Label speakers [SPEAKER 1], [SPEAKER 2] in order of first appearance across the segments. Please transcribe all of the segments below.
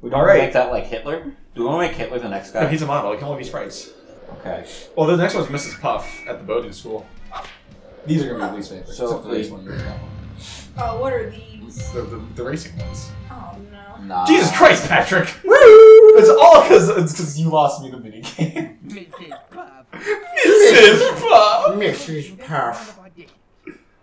[SPEAKER 1] We don't
[SPEAKER 2] All right.
[SPEAKER 1] make that like Hitler. Do we want to make Hitler the next guy?
[SPEAKER 2] No,
[SPEAKER 1] guy?
[SPEAKER 2] he's a model. He can only be sprites.
[SPEAKER 1] Okay.
[SPEAKER 2] Well, the next one's Mrs. Puff at the boating school. These are gonna be least favorite.
[SPEAKER 1] So
[SPEAKER 2] except for the
[SPEAKER 1] we-
[SPEAKER 2] race one. you got.
[SPEAKER 3] Oh, what are these?
[SPEAKER 2] The, the, the racing ones.
[SPEAKER 3] Oh no.
[SPEAKER 1] Nah.
[SPEAKER 2] Jesus Christ, Patrick! Woo! It's all because it's because you lost me the mini game.
[SPEAKER 4] Mrs. Puff.
[SPEAKER 2] Mrs. Puff.
[SPEAKER 5] Mrs. Puff.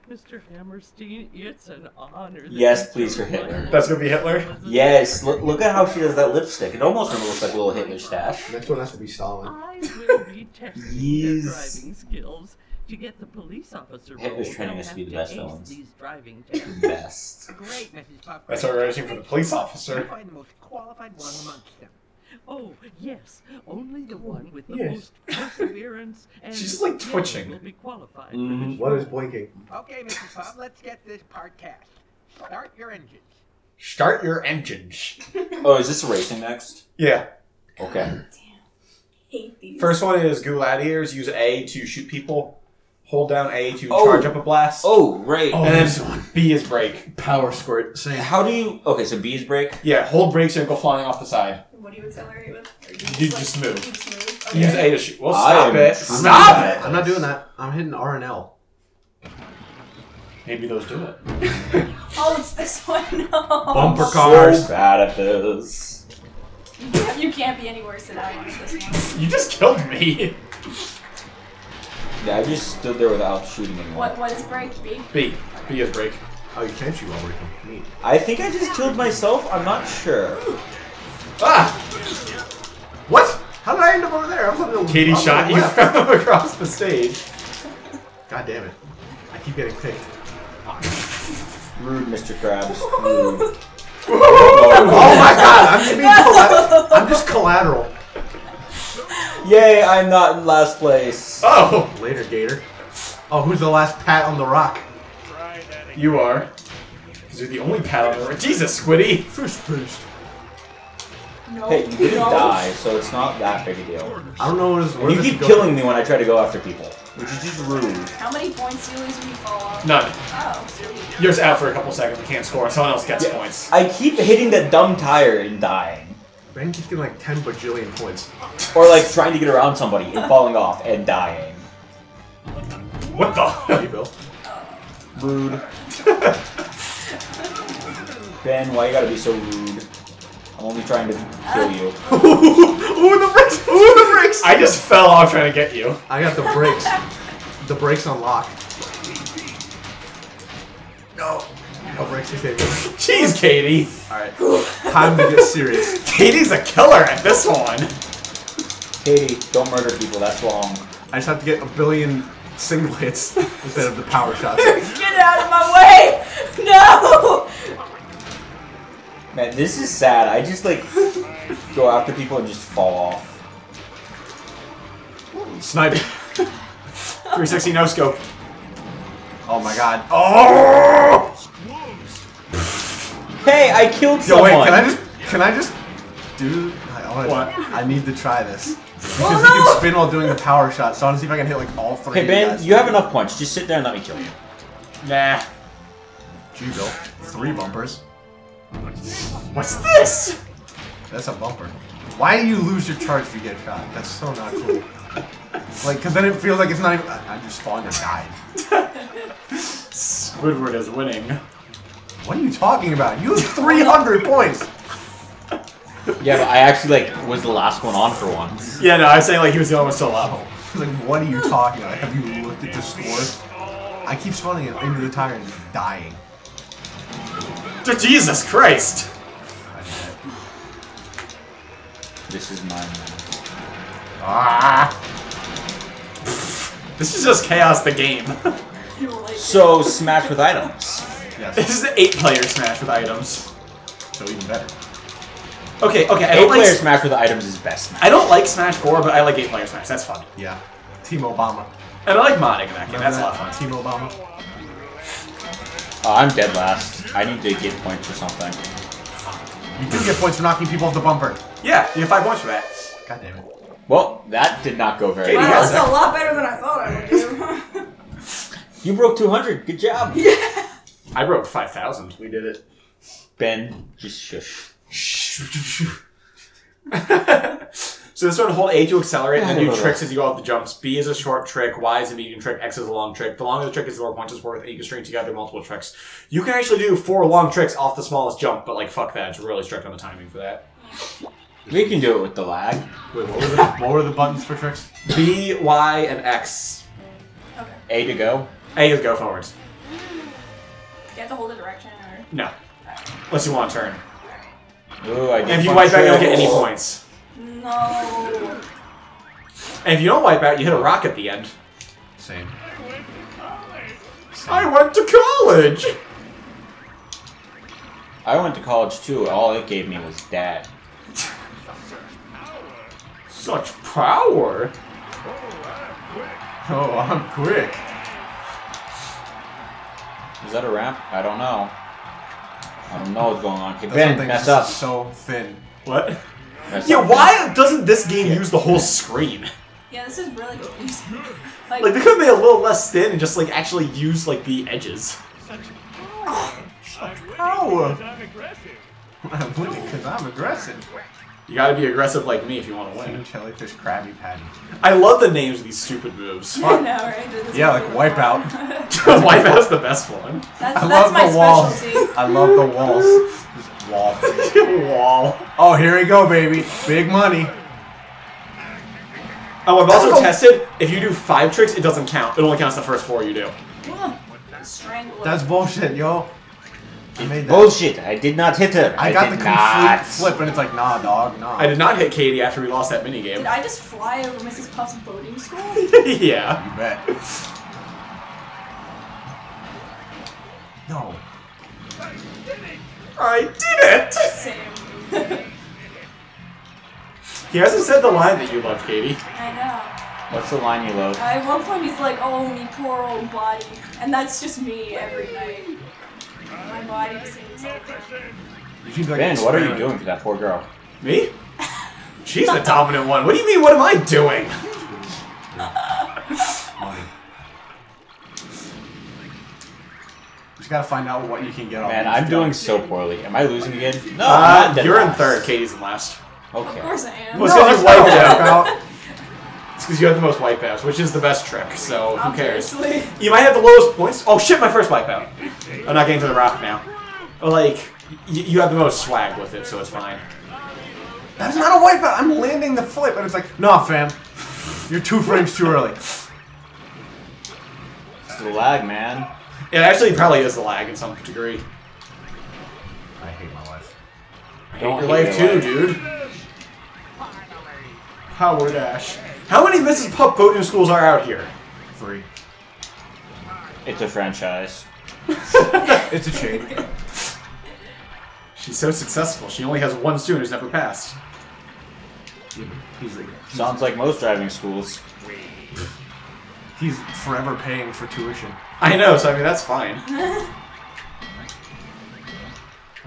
[SPEAKER 4] Mr. Hammerstein, it's an honor.
[SPEAKER 1] Yes, please, for
[SPEAKER 4] chose
[SPEAKER 1] Hitler.
[SPEAKER 2] That's gonna be Hitler?
[SPEAKER 1] Yes. Look, look at how she does that lipstick. It almost looks like a little Hitler stash.
[SPEAKER 5] Next one has to be Stalin.
[SPEAKER 4] I will be testing their
[SPEAKER 1] Yes.
[SPEAKER 4] driving skills. To get the police officer
[SPEAKER 1] Hitler's
[SPEAKER 4] role,
[SPEAKER 1] training
[SPEAKER 4] they'll
[SPEAKER 1] us to be the best
[SPEAKER 4] ace
[SPEAKER 1] villains.
[SPEAKER 4] These driving tests.
[SPEAKER 1] Best.
[SPEAKER 6] Great, Mrs. Puff.
[SPEAKER 2] That's why we're racing for the police
[SPEAKER 6] You
[SPEAKER 2] officer.
[SPEAKER 6] find the most qualified one amongst them.
[SPEAKER 4] Oh, yes. Only the one with the
[SPEAKER 5] Yes.
[SPEAKER 4] most perseverance and
[SPEAKER 2] She's, like, twitching.
[SPEAKER 4] will be qualified
[SPEAKER 1] Mhm.
[SPEAKER 5] What is blinking?
[SPEAKER 6] Okay, Mrs. Puff, let's get this part cast. Start your engines.
[SPEAKER 2] Start your engines.
[SPEAKER 1] Oh, is this a racing next?
[SPEAKER 2] Yeah.
[SPEAKER 1] Okay.
[SPEAKER 3] Hate.
[SPEAKER 2] First one is Goo-ladiators. Use A to shoot people. Hold down A to
[SPEAKER 1] Oh.
[SPEAKER 2] charge up a blast.
[SPEAKER 1] Oh, right.
[SPEAKER 2] and then B is break.
[SPEAKER 5] Power squirt. Same.
[SPEAKER 1] How do you? Okay, so B is break.
[SPEAKER 2] Yeah, hold brakes and go flying off the side.
[SPEAKER 3] What do you accelerate with? Or do
[SPEAKER 2] You
[SPEAKER 3] like,
[SPEAKER 2] just move.
[SPEAKER 3] You just move.
[SPEAKER 2] Use
[SPEAKER 3] Okay.
[SPEAKER 2] A to shoot. Well,
[SPEAKER 1] I
[SPEAKER 2] stop
[SPEAKER 1] am
[SPEAKER 2] it.
[SPEAKER 5] I'm
[SPEAKER 2] Stop
[SPEAKER 5] not,
[SPEAKER 2] it.
[SPEAKER 5] I'm not doing that. I'm hitting R and L.
[SPEAKER 2] Maybe those do it.
[SPEAKER 3] Oh, it's this one. No.
[SPEAKER 5] Bumper
[SPEAKER 1] I'm
[SPEAKER 5] cars.
[SPEAKER 1] So bad at this.
[SPEAKER 3] You can't- You can't be any worse than I am at this one.
[SPEAKER 2] You just killed me.
[SPEAKER 1] Yeah, I just stood there without shooting anyone.
[SPEAKER 3] What? What is break? B.
[SPEAKER 2] B. B is break.
[SPEAKER 5] Oh, you can't shoot while working. Neat.
[SPEAKER 1] I think I just killed myself. I'm not sure.
[SPEAKER 2] Ah!
[SPEAKER 5] What? How did I end up over there? I was on the
[SPEAKER 2] Katie
[SPEAKER 5] on the
[SPEAKER 2] shot you from across the stage.
[SPEAKER 5] God damn it! I keep getting picked.
[SPEAKER 1] Rude, Mr. Krabs. Rude.
[SPEAKER 5] Oh my god! I'm just being colla- I'm just collateral.
[SPEAKER 1] Yay, I'm not in last place.
[SPEAKER 2] Oh!
[SPEAKER 5] Later, Gator. Oh, who's the last pat on the rock?
[SPEAKER 2] You are. Because you're the only pat on the rock. Jesus, Squiddy!
[SPEAKER 5] First place.
[SPEAKER 3] No.
[SPEAKER 1] Hey, you didn't
[SPEAKER 3] no.
[SPEAKER 1] die, so it's not that big a deal.
[SPEAKER 5] I don't know what is.
[SPEAKER 1] And you keep killing me when I try to go after people, which is just rude.
[SPEAKER 3] How many points do you lose when you fall off?
[SPEAKER 2] None.
[SPEAKER 3] Oh, sweet.
[SPEAKER 2] You're just out for a couple seconds. You can't score, someone else gets
[SPEAKER 1] Yeah.
[SPEAKER 2] points.
[SPEAKER 1] I keep hitting that dumb tire and dying.
[SPEAKER 5] Ben keeps getting like 10 bajillion points.
[SPEAKER 1] Or like trying to get around somebody and falling off and dying.
[SPEAKER 2] What the?
[SPEAKER 5] Hey, Bill. Oh.
[SPEAKER 1] Rude. Ben, why you gotta be so rude? I'm only trying to kill you.
[SPEAKER 5] Ooh, the brakes! Ooh, the brakes!
[SPEAKER 2] I just fell off trying to get you.
[SPEAKER 5] I got the brakes. the brakes on lock. No. No brakes to save me.
[SPEAKER 2] Jeez, Katie.
[SPEAKER 5] Alright. Time to get serious.
[SPEAKER 2] Katie's a killer at this one.
[SPEAKER 1] Katie, don't murder people, that's wrong.
[SPEAKER 5] I just have to get a billion single hits instead of the power shots.
[SPEAKER 3] Get out of my way! No!
[SPEAKER 1] Man, this is sad. I just like go after people and just fall off.
[SPEAKER 2] Snipe. 360 no scope.
[SPEAKER 5] Oh my god.
[SPEAKER 2] Oh!
[SPEAKER 1] Hey, I killed
[SPEAKER 5] Yo,
[SPEAKER 1] someone.
[SPEAKER 5] wait, can I just can I just do oh, I wanna,
[SPEAKER 2] What?
[SPEAKER 5] I need to try this. Oh, because
[SPEAKER 3] Oh,
[SPEAKER 5] you can spin while doing the power shot, so I want to see if I can hit like all three.
[SPEAKER 1] Hey
[SPEAKER 5] of
[SPEAKER 1] Ben,
[SPEAKER 5] guys.
[SPEAKER 1] you have enough points. Just sit there and let me kill you.
[SPEAKER 2] Nah.
[SPEAKER 5] Gee, Bill. Three bumpers.
[SPEAKER 2] What's this?
[SPEAKER 5] That's a bumper. Why do you lose your charge if you get shot? That's so not cool. Like, cause then it feels like it's not even. I I just spawned and died.
[SPEAKER 2] Squidward is winning.
[SPEAKER 5] What are you talking about? You have 300 points.
[SPEAKER 1] Yeah, but I actually like was the last one on for once.
[SPEAKER 2] Yeah, no, I say like he was the only one still alive.
[SPEAKER 5] Like, what are you talking about? Have you looked at the score? I keep spawning into the tire and dying.
[SPEAKER 2] Jesus Christ!
[SPEAKER 1] This is mine.
[SPEAKER 2] Ah! This is just chaos the game.
[SPEAKER 1] So smash with items.
[SPEAKER 5] Yes.
[SPEAKER 2] this is an eight-player Smash with items.
[SPEAKER 5] So even better.
[SPEAKER 2] Okay, okay,
[SPEAKER 1] Eight
[SPEAKER 2] don't like
[SPEAKER 1] player smash with items is best. Smash.
[SPEAKER 2] I don't like Smash 4, but I like eight-player Smash. That's fun.
[SPEAKER 5] Yeah. Team Obama.
[SPEAKER 2] And I like modding in that game. That's a lot of fun.
[SPEAKER 5] Team Obama.
[SPEAKER 1] Oh, I'm dead last. I need to get points or something.
[SPEAKER 5] You do get points for knocking people off the bumper.
[SPEAKER 2] Yeah, you get five points for that.
[SPEAKER 5] God damn it.
[SPEAKER 1] Well, that did not go very
[SPEAKER 2] Katie,
[SPEAKER 3] Wow,
[SPEAKER 1] well.
[SPEAKER 2] has
[SPEAKER 3] that's a lot better than I thought I would do.
[SPEAKER 1] You broke 200. Good job. Yeah.
[SPEAKER 2] I broke 5,000. We did it.
[SPEAKER 1] Ben, just shush.
[SPEAKER 2] so this one, hold A to accelerate, and then do tricks as you go up the jumps. B is a short trick, Y is a medium trick, X is a long trick. The longer the trick is, the more points it's worth, and you can string together multiple tricks. You can actually do four long tricks off the smallest jump, but like fuck that, it's really strict on the timing for that.
[SPEAKER 1] We can do it with the lag.
[SPEAKER 5] Wait, what were the, what were the buttons for tricks?
[SPEAKER 2] B, Y, and X.
[SPEAKER 3] Okay.
[SPEAKER 1] A to go.
[SPEAKER 2] A is go forwards.
[SPEAKER 3] Do you have to hold a direction or?
[SPEAKER 2] No. Unless you want to turn.
[SPEAKER 1] Ooh, I
[SPEAKER 2] And if you
[SPEAKER 1] one
[SPEAKER 2] wipe out, you don't get any points.
[SPEAKER 3] No.
[SPEAKER 2] And if you don't wipe out, you hit a rock at the end.
[SPEAKER 5] Same.
[SPEAKER 2] I went to college!
[SPEAKER 1] I went to college too. All it gave me was dad.
[SPEAKER 2] Such power!
[SPEAKER 5] Oh, I'm quick.
[SPEAKER 1] Is that a ramp? I don't know. I don't know what's going on. Hey, Ben, mess up.
[SPEAKER 5] so thin.
[SPEAKER 2] What?
[SPEAKER 1] Mess
[SPEAKER 2] Yeah, why doesn't this game use the whole screen?
[SPEAKER 3] Yeah, this is really confusing. Like,
[SPEAKER 2] Like, they could have made a little less thin and just, like, actually use, like, the edges.
[SPEAKER 5] Power. I'm winning because I'm aggressive.
[SPEAKER 2] You gotta be aggressive like me if you want to win.
[SPEAKER 5] jellyfish Krabby Patty.
[SPEAKER 2] I love the names of these stupid moves.
[SPEAKER 3] I know, right? This is
[SPEAKER 5] Yeah, like
[SPEAKER 3] really
[SPEAKER 5] Wipeout.
[SPEAKER 3] fun.
[SPEAKER 2] Wipeout's the best one.
[SPEAKER 3] That's,
[SPEAKER 5] I
[SPEAKER 3] that's
[SPEAKER 5] love
[SPEAKER 3] my
[SPEAKER 5] the walls.
[SPEAKER 3] specialty.
[SPEAKER 5] I love the walls. Just wall.
[SPEAKER 2] Wall.
[SPEAKER 5] Oh, here we go, baby. Big money.
[SPEAKER 2] Oh, I've also
[SPEAKER 5] Oh.
[SPEAKER 2] tested, if you do five tricks, it doesn't count. It only counts the first four you do.
[SPEAKER 3] Strangle.
[SPEAKER 5] That's bullshit, yo. I made that.
[SPEAKER 1] Bullshit! I did not hit her.
[SPEAKER 5] I got the
[SPEAKER 1] did
[SPEAKER 5] complete
[SPEAKER 1] not.
[SPEAKER 5] flip, and it's like, nah, dog, nah.
[SPEAKER 2] I did not hit Katie after we lost that mini game.
[SPEAKER 3] Did
[SPEAKER 2] minigame.
[SPEAKER 3] I just fly over Mrs. Puff's boating school?
[SPEAKER 2] yeah.
[SPEAKER 5] You bet. No.
[SPEAKER 2] I did it!
[SPEAKER 3] Same.
[SPEAKER 2] He hasn't said the line that you love, Katie.
[SPEAKER 3] I know.
[SPEAKER 1] What's the line you love?
[SPEAKER 3] At one point he's like, oh, me poor old body. And that's just me every night. My body sings over.
[SPEAKER 5] You seem like
[SPEAKER 1] Ben, what are you doing to that poor girl?
[SPEAKER 2] Me? She's the dominant one. What do you mean, what am I doing?
[SPEAKER 5] Just gotta find out what you can get off.
[SPEAKER 1] Man, I'm doing so poorly. Am I losing again? No,
[SPEAKER 2] Uh,
[SPEAKER 1] I'm not dead
[SPEAKER 2] you're in third, Katie's in last.
[SPEAKER 1] Okay.
[SPEAKER 3] Of course I am.
[SPEAKER 2] Well,
[SPEAKER 5] No,
[SPEAKER 2] it's because
[SPEAKER 5] that's
[SPEAKER 2] you wiped out. It's because you had the most wipeouts, which is the best trick, so who cares?
[SPEAKER 3] Obviously.
[SPEAKER 2] You might have the lowest points. Oh shit, my first wipeout. I'm not getting to the rock now. But like, y- you have the most swag with it, so it's fine.
[SPEAKER 5] That's not a wipeout. I'm landing the flip, and it's like, nah, fam. You're two frames too early.
[SPEAKER 1] It's the lag, man.
[SPEAKER 2] It actually probably is the lag in some degree.
[SPEAKER 5] I hate my life.
[SPEAKER 2] I hate
[SPEAKER 1] Don't
[SPEAKER 2] your life too,
[SPEAKER 1] life.
[SPEAKER 2] dude. Power Dash. How many Mrs. Puff boating schools are out here?
[SPEAKER 5] Three.
[SPEAKER 1] It's a franchise.
[SPEAKER 5] It's a chain.
[SPEAKER 2] She's so successful. She only has one student who's never passed.
[SPEAKER 5] He's like,
[SPEAKER 1] Sounds like most driving schools.
[SPEAKER 5] He's forever paying for tuition.
[SPEAKER 2] I know, so I mean that's fine.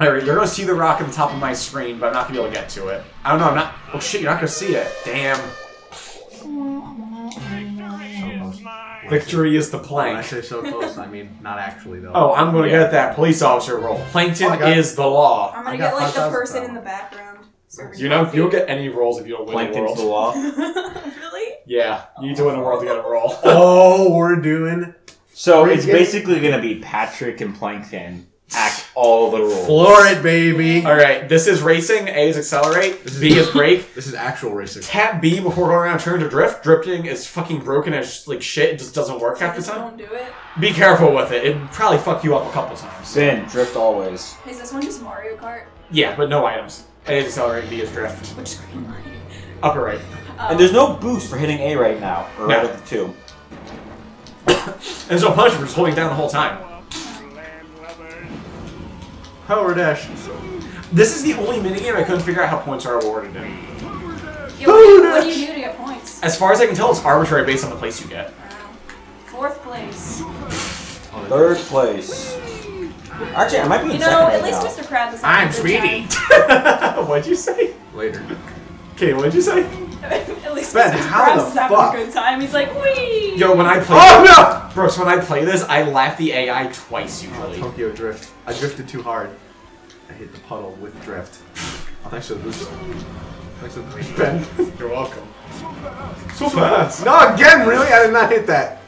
[SPEAKER 2] Alright, you're gonna see the rock at the top of my screen, but I'm not gonna be able to get to it. I don't know, I'm not oh shit, you're not gonna see it. Damn. Victory is the plank.
[SPEAKER 5] When I say so close, I mean not actually though.
[SPEAKER 2] Oh, I'm gonna
[SPEAKER 1] Yeah.
[SPEAKER 2] get that police officer role. Plankton
[SPEAKER 5] Oh, got-
[SPEAKER 2] is the law.
[SPEAKER 3] I'm gonna
[SPEAKER 5] got
[SPEAKER 3] get like the
[SPEAKER 5] 5,000
[SPEAKER 3] person in the background.
[SPEAKER 2] You know,
[SPEAKER 3] coffee.
[SPEAKER 2] you don't get any roles if you don't win the
[SPEAKER 1] Plankton's the
[SPEAKER 2] world.
[SPEAKER 1] law.
[SPEAKER 3] really?
[SPEAKER 2] Yeah, you need to win the world to get a role.
[SPEAKER 5] Oh, we're doing
[SPEAKER 1] So
[SPEAKER 5] We're
[SPEAKER 1] it's
[SPEAKER 5] getting-
[SPEAKER 1] basically gonna be Patrick and Plankton act all the roles.
[SPEAKER 5] floor it, baby.
[SPEAKER 2] Alright, this is racing, A is accelerate, This is- B is brake.
[SPEAKER 5] This is actual racing.
[SPEAKER 2] Tap B before going around turn to drift. Drifting is fucking broken as like shit. It just doesn't work half the
[SPEAKER 3] Just
[SPEAKER 2] time.
[SPEAKER 3] don't do it.
[SPEAKER 2] Be careful with it. It probably fuck you up a couple times.
[SPEAKER 1] Ben, drift always.
[SPEAKER 3] Is this one just Mario Kart?
[SPEAKER 2] Yeah, but no items. A is accelerate, B is drift.
[SPEAKER 3] Which screen line?
[SPEAKER 2] Upper right.
[SPEAKER 3] Um,
[SPEAKER 1] And there's no boost for hitting A right now, or
[SPEAKER 2] No.
[SPEAKER 1] out of the two.
[SPEAKER 2] And there's no punch for just holding down the whole time.
[SPEAKER 5] Power dash.
[SPEAKER 2] This is the only minigame I couldn't figure out how points are awarded in.
[SPEAKER 3] Yeah, what, do you, what do you do to get points?
[SPEAKER 2] As far as I can tell, it's arbitrary based on the place you get.
[SPEAKER 3] Fourth place.
[SPEAKER 1] Third place. Actually, I might be in
[SPEAKER 3] You
[SPEAKER 1] second
[SPEAKER 3] know,
[SPEAKER 1] right
[SPEAKER 3] at least
[SPEAKER 1] now.
[SPEAKER 3] Mr. Krabs is
[SPEAKER 2] I'm
[SPEAKER 3] having
[SPEAKER 2] Speedy. what'd you say?
[SPEAKER 5] Later.
[SPEAKER 2] Okay, what'd you say?
[SPEAKER 3] Time. at least
[SPEAKER 5] Ben,
[SPEAKER 3] Mr.
[SPEAKER 5] how
[SPEAKER 3] Krabs
[SPEAKER 5] the
[SPEAKER 3] is having
[SPEAKER 5] fuck?
[SPEAKER 3] a good time. He's like, wee.
[SPEAKER 2] Yo, when I play
[SPEAKER 5] Oh no!
[SPEAKER 2] Brooks, when I play this, I laugh the AI twice oh, usually.
[SPEAKER 5] Tokyo drift. I drifted too hard. I hit the puddle with drift. Oh, thanks for the boost. Thanks for the boost, Ben.
[SPEAKER 2] You're welcome. So fast.
[SPEAKER 5] No, again, really? I did not hit that.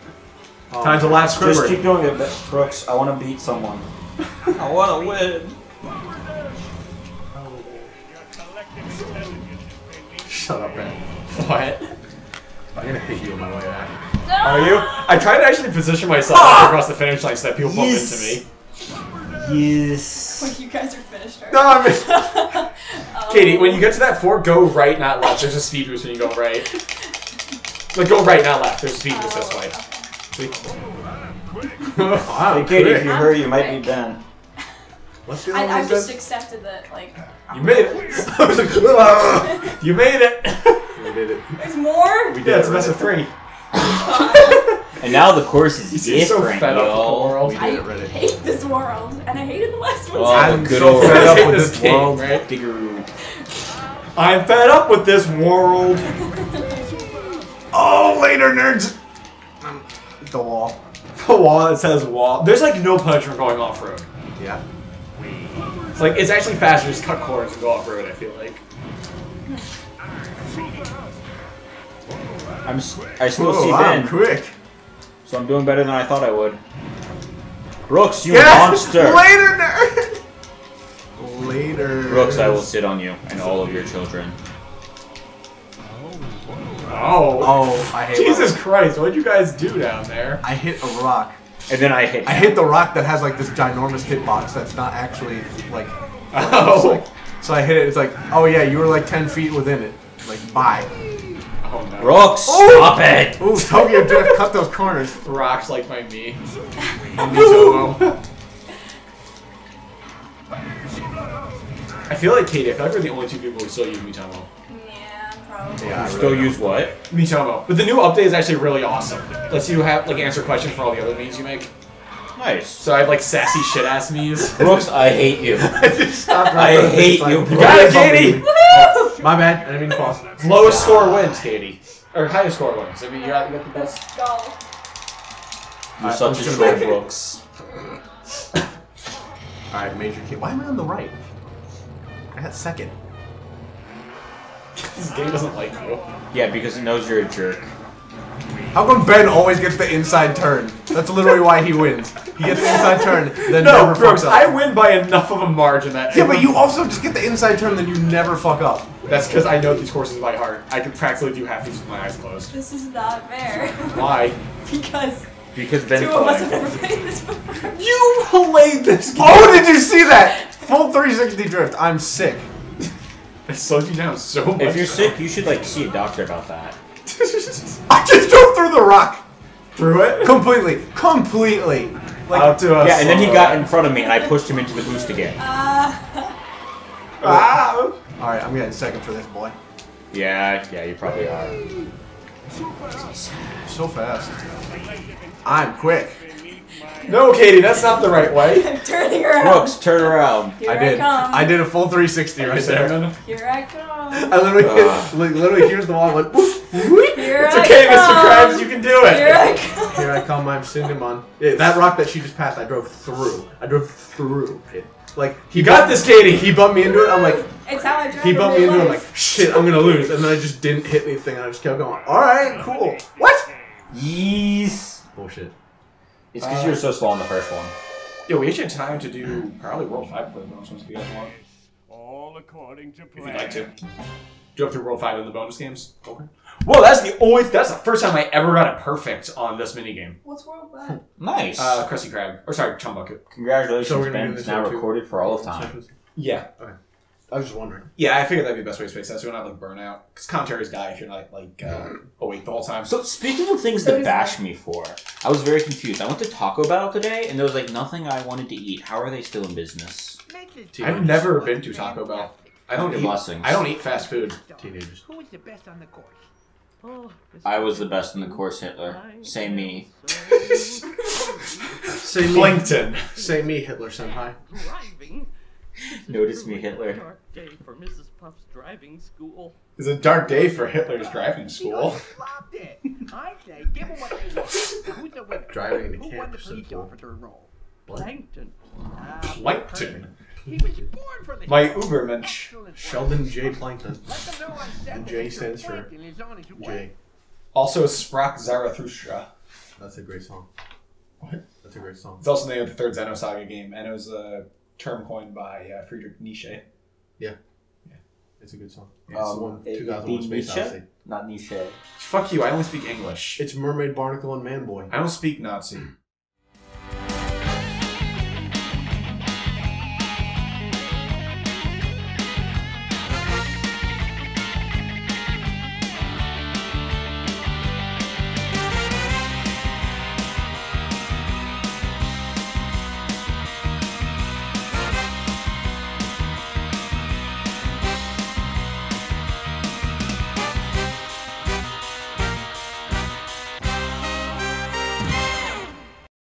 [SPEAKER 5] Oh,
[SPEAKER 2] Time to oh, laugh,
[SPEAKER 1] Just keep doing it, Brooks. I want to beat someone. I want to win.
[SPEAKER 5] Shut up, Ben.
[SPEAKER 2] What?
[SPEAKER 5] I'm gonna hit you on my way back.
[SPEAKER 2] Are you? I tried to actually position myself ah! across the finish line so that people bump into me.
[SPEAKER 1] Yes.
[SPEAKER 3] When you guys are finished already.
[SPEAKER 5] No, I missed.
[SPEAKER 2] Um, Katie, when you get to that fork, go right, not left. There's a speed boost when you go right. Like, go right, not left. There's a speed boost this oh, way. See? Oh.
[SPEAKER 5] wow,
[SPEAKER 1] Hey, Katie, if you hurry, you might be Ben.
[SPEAKER 5] What's the other
[SPEAKER 3] I, I've just accepted that, like,
[SPEAKER 2] You made it.
[SPEAKER 5] I was like.
[SPEAKER 2] You made it.
[SPEAKER 5] we did it.
[SPEAKER 3] there's more?
[SPEAKER 5] We did
[SPEAKER 2] Yeah, it's a
[SPEAKER 5] it,
[SPEAKER 2] best of
[SPEAKER 5] Reddit.
[SPEAKER 2] three.
[SPEAKER 1] And now the course is
[SPEAKER 2] You seem so
[SPEAKER 1] different,
[SPEAKER 2] fed up with the world.
[SPEAKER 5] We
[SPEAKER 3] I
[SPEAKER 5] did it, Reddit.
[SPEAKER 3] hate this world, and I hated the last one.
[SPEAKER 1] Oh,
[SPEAKER 5] I'm
[SPEAKER 1] good
[SPEAKER 5] so
[SPEAKER 1] old
[SPEAKER 5] fed up
[SPEAKER 2] Hate
[SPEAKER 5] with
[SPEAKER 2] this
[SPEAKER 5] this
[SPEAKER 2] game,
[SPEAKER 5] world.
[SPEAKER 2] right?
[SPEAKER 1] Diggeroo.
[SPEAKER 2] I'm fed up with this world.
[SPEAKER 5] Oh, later, nerds. The wall.
[SPEAKER 2] The wall that says wall. There's like no punishment going off road.
[SPEAKER 5] Yeah.
[SPEAKER 2] It's like it's actually faster to just cut corners and go off road. I feel like.
[SPEAKER 1] I'm. s- I still
[SPEAKER 5] Whoa,
[SPEAKER 1] see
[SPEAKER 5] wow,
[SPEAKER 1] Ben,
[SPEAKER 5] quick.
[SPEAKER 1] so I'm doing better than I thought I would. Brooks, you
[SPEAKER 5] Yeah.
[SPEAKER 1] monster!
[SPEAKER 5] Later, nerd. Later.
[SPEAKER 1] Brooks, I will sit on you and all of your children.
[SPEAKER 2] Oh.
[SPEAKER 5] oh. Oh, I hate.
[SPEAKER 2] Jesus
[SPEAKER 5] rock.
[SPEAKER 2] Christ! What'd you guys do down there?
[SPEAKER 5] I hit a rock.
[SPEAKER 1] And then I hit.
[SPEAKER 5] I hit the rock that has like this ginormous hitbox that's not actually like.
[SPEAKER 2] Oh.
[SPEAKER 5] like- so I hit it. It's like, oh yeah, you were like ten feet within it. Like, bye.
[SPEAKER 2] Oh no.
[SPEAKER 1] Brooks,
[SPEAKER 5] Oh!
[SPEAKER 1] stop it!
[SPEAKER 5] Ooh, Tokyo Drift, cut those corners.
[SPEAKER 2] Rocks like my me. I feel like Katie. I feel like we're the only two people who still use Miitomo.
[SPEAKER 3] Yeah, probably.
[SPEAKER 1] Still
[SPEAKER 5] really
[SPEAKER 1] use what?
[SPEAKER 2] Miitomo. But the new update is actually really awesome. Lets you have like answer questions for all the other memes you make.
[SPEAKER 1] Nice.
[SPEAKER 2] So I have like sassy shit ass memes.
[SPEAKER 1] Brooks, I hate you.
[SPEAKER 5] Stop
[SPEAKER 1] I
[SPEAKER 5] right there.
[SPEAKER 1] hate
[SPEAKER 5] It's
[SPEAKER 1] you,
[SPEAKER 5] like-
[SPEAKER 1] bro.
[SPEAKER 2] Got it, Katie.
[SPEAKER 5] My bad. I didn't mean to pause.
[SPEAKER 2] Lowest score wins, Katie. Or highest score wins. I mean, you got, you got the best.
[SPEAKER 3] Go.
[SPEAKER 1] You're
[SPEAKER 5] Alright,
[SPEAKER 1] such a
[SPEAKER 5] just
[SPEAKER 1] troll, Brooks.
[SPEAKER 5] All right, Major Key. Why am I on the right? I got second.
[SPEAKER 2] This game doesn't like you.
[SPEAKER 1] Yeah, because it knows you're a jerk.
[SPEAKER 5] How come Ben always gets the inside turn? That's literally why he wins. He gets the inside turn, then
[SPEAKER 2] No,
[SPEAKER 5] never
[SPEAKER 2] Brooks,
[SPEAKER 5] fucks up.
[SPEAKER 2] I win by enough of a margin that.
[SPEAKER 5] yeah, but you also just get the inside turn, then you never fuck up.
[SPEAKER 2] That's because I know these courses by heart. I can practically do half these with my eyes closed.
[SPEAKER 3] This is not fair.
[SPEAKER 2] Why?
[SPEAKER 3] because
[SPEAKER 1] Because Ben
[SPEAKER 3] two of us have never played this before.
[SPEAKER 2] You played this oh, game.
[SPEAKER 5] Oh, did you see that? Full 360 drift. I'm sick.
[SPEAKER 2] It slowed you down so much.
[SPEAKER 1] If you're sick, you should like see a doctor about that.
[SPEAKER 5] I just drove through the rock
[SPEAKER 2] through it.
[SPEAKER 5] completely, completely. Like,
[SPEAKER 2] Up to us.
[SPEAKER 1] Yeah, and then he got in front of me, and I pushed him into the boost again.
[SPEAKER 3] Uh,
[SPEAKER 2] Ah.
[SPEAKER 5] all right, I'm getting second for this boy.
[SPEAKER 1] Yeah, yeah, you probably are.
[SPEAKER 5] So fast. I'm quick.
[SPEAKER 2] No, Katie, that's not the right way.
[SPEAKER 3] I'm turning around.
[SPEAKER 1] Brooks, turn around.
[SPEAKER 3] Here
[SPEAKER 5] I
[SPEAKER 3] I,
[SPEAKER 5] did.
[SPEAKER 3] come.
[SPEAKER 5] I did a full 360 right there.
[SPEAKER 3] Here I come.
[SPEAKER 5] I literally hit, ah. like, literally here's the wall. I went. whoop,
[SPEAKER 3] Here
[SPEAKER 2] It's
[SPEAKER 3] I
[SPEAKER 2] okay, Mr.
[SPEAKER 3] come.
[SPEAKER 2] Krabs, you can do it.
[SPEAKER 3] Here I come.
[SPEAKER 5] Here I come, I'm Cinnamon. Yeah, that rock that she just passed, I drove through. I drove through it. Like he
[SPEAKER 2] You got this, Katie.
[SPEAKER 5] He bumped me into it. I'm like,
[SPEAKER 3] It's how I drive.
[SPEAKER 5] he bumped me into it. I'm like, shit, I'm gonna lose. And then I just didn't hit anything. And I just kept going. All right, cool. What?
[SPEAKER 1] Yees.
[SPEAKER 5] Bullshit.
[SPEAKER 1] It's because you were so slow on the first one.
[SPEAKER 2] Yo, we actually had time to do probably World 5 for the bonus ones if you guys want.
[SPEAKER 4] All according to plan.
[SPEAKER 2] If
[SPEAKER 4] plan.
[SPEAKER 2] you'd like to. Do up through World 5 in the bonus games. Okay. Well, that's the only. That's the first time I ever got it perfect on this minigame.
[SPEAKER 3] What's world bad?
[SPEAKER 1] Nice.
[SPEAKER 2] Uh, Krusty Krab. Or sorry, Chum Bucket.
[SPEAKER 1] Congratulations,
[SPEAKER 5] So we're gonna
[SPEAKER 1] Ben. It's now
[SPEAKER 5] too?
[SPEAKER 1] recorded for all of time.
[SPEAKER 2] Yeah.
[SPEAKER 5] I was just wondering.
[SPEAKER 2] Yeah, I figured that'd be the best way to space that so you don't have like burnout. Because commentaries die if you're not like uh, awake the whole time.
[SPEAKER 1] So speaking of things
[SPEAKER 3] So
[SPEAKER 1] to bash me for, I was very confused. I went to Taco Bell today, and there was like nothing I wanted to eat. How are they still in business?
[SPEAKER 2] I've never been to Taco Bell. I don't
[SPEAKER 1] Your
[SPEAKER 2] eat.
[SPEAKER 1] blessings.
[SPEAKER 2] I don't eat fast food.
[SPEAKER 5] Teenagers.
[SPEAKER 6] Who is the best on the course?
[SPEAKER 4] Oh,
[SPEAKER 1] I was the best in the course, Hitler. Say me.
[SPEAKER 5] Say me.
[SPEAKER 2] Plankton.
[SPEAKER 5] Say me, Hitler senpai.
[SPEAKER 4] Driving.
[SPEAKER 1] Notice me, Hitler.
[SPEAKER 4] Dark day for Mrs. Puff's driving school.
[SPEAKER 2] It's a dark day for Hitler's driving school.
[SPEAKER 6] Loved. I say, give them what they want. Who's the winner?
[SPEAKER 5] Driving to
[SPEAKER 6] Who won
[SPEAKER 5] camp
[SPEAKER 6] the police
[SPEAKER 5] simple.
[SPEAKER 6] officer role?
[SPEAKER 4] Plankton.
[SPEAKER 2] Plankton.
[SPEAKER 6] He was born for this.
[SPEAKER 2] My Ubermensch.
[SPEAKER 5] Sheldon J. Plankton.
[SPEAKER 6] Let them know I said
[SPEAKER 5] And J stands for
[SPEAKER 6] Plankton is on his way.
[SPEAKER 5] J.
[SPEAKER 2] Also Sprach Zarathustra.
[SPEAKER 5] That's a great song.
[SPEAKER 2] What?
[SPEAKER 5] That's a great song.
[SPEAKER 2] It's also the name of the third Xenosaga game, and it was a term coined by uh, Friedrich Nietzsche. Yeah.
[SPEAKER 5] yeah, It's a good song.
[SPEAKER 1] Um,
[SPEAKER 5] It's the one
[SPEAKER 1] it-
[SPEAKER 5] 2001 Space
[SPEAKER 1] Nietzsche?
[SPEAKER 5] Odyssey.
[SPEAKER 1] Not niche.
[SPEAKER 2] Fuck you, I only speak English.
[SPEAKER 5] It's Mermaid Barnacle and Manboy.
[SPEAKER 2] I don't speak Nazi.